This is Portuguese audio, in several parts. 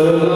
Santo.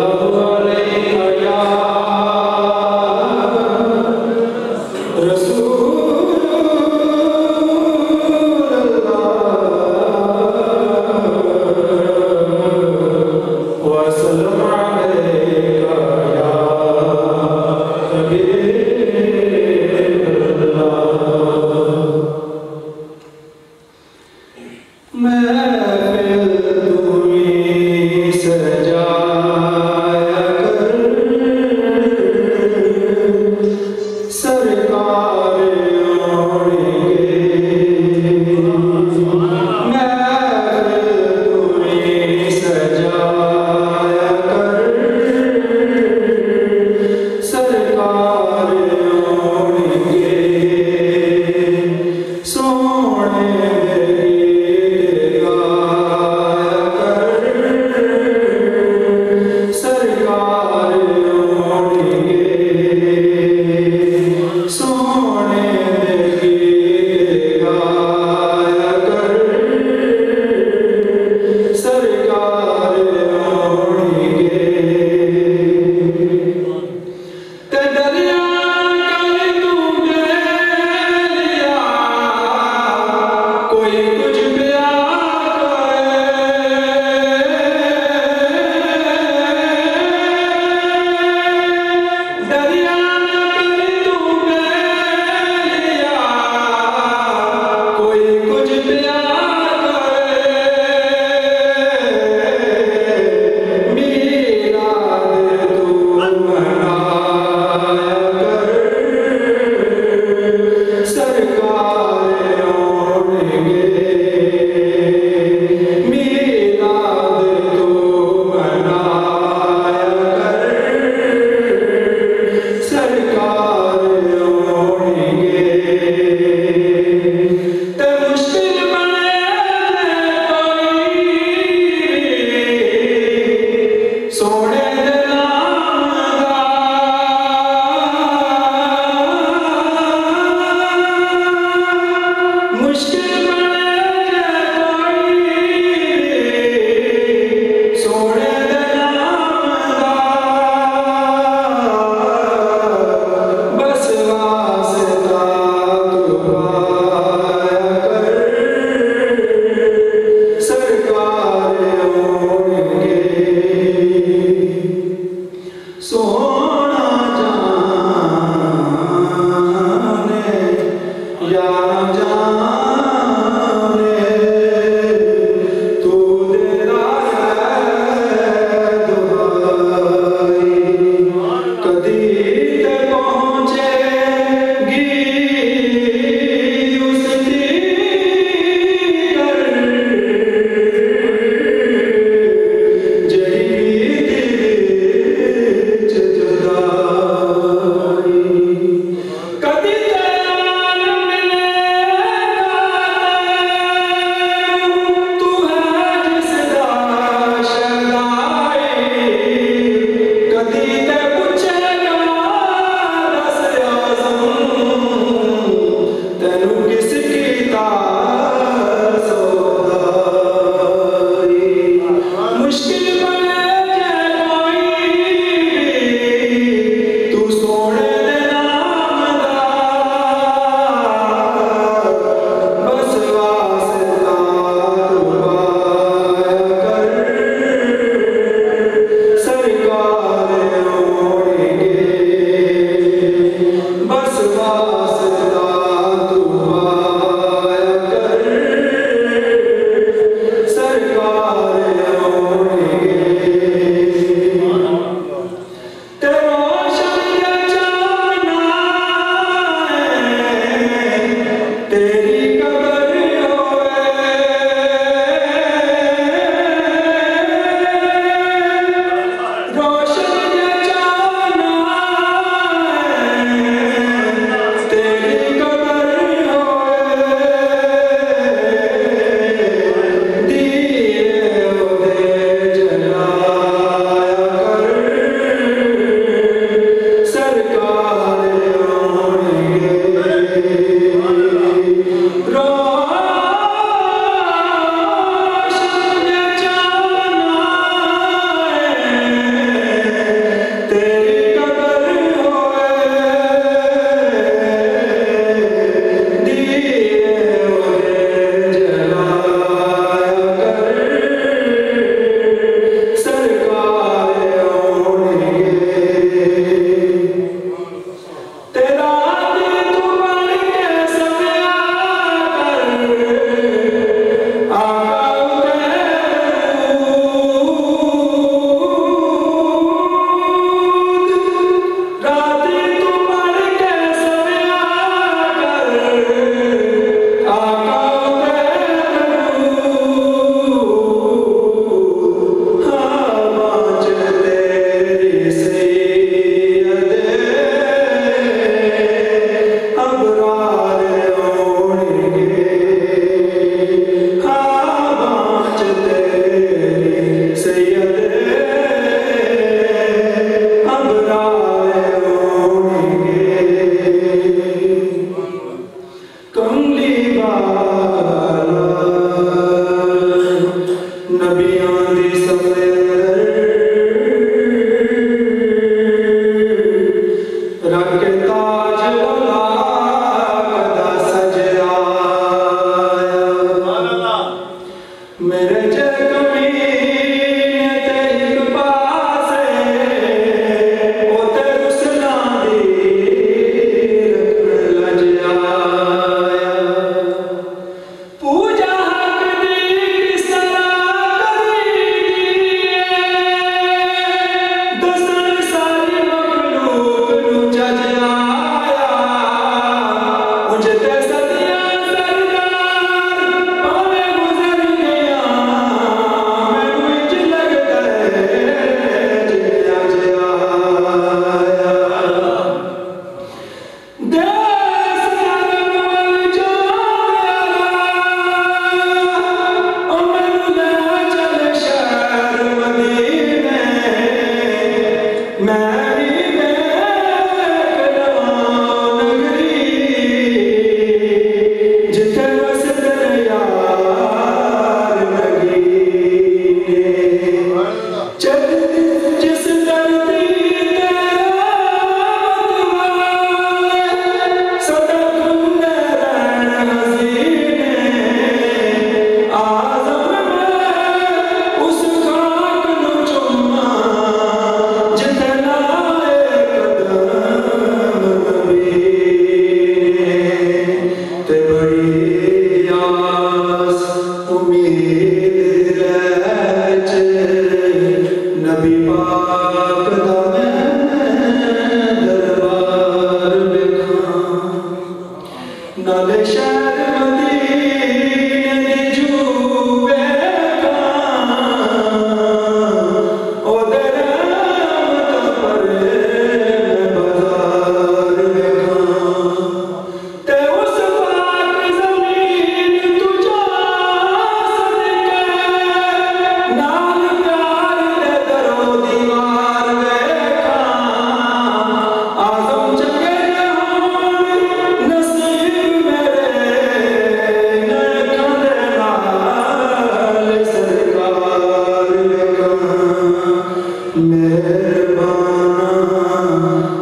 Ele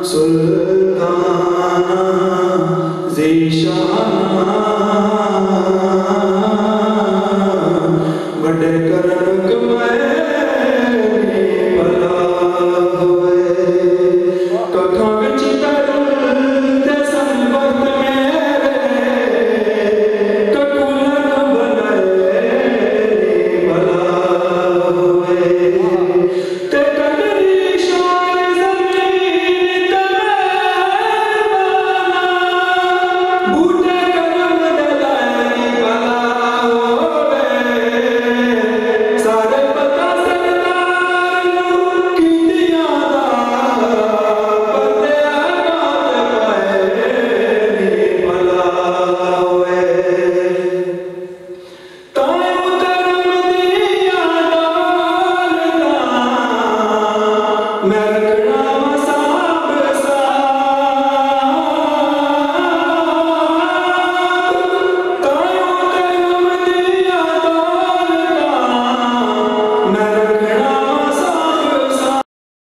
Absolutely.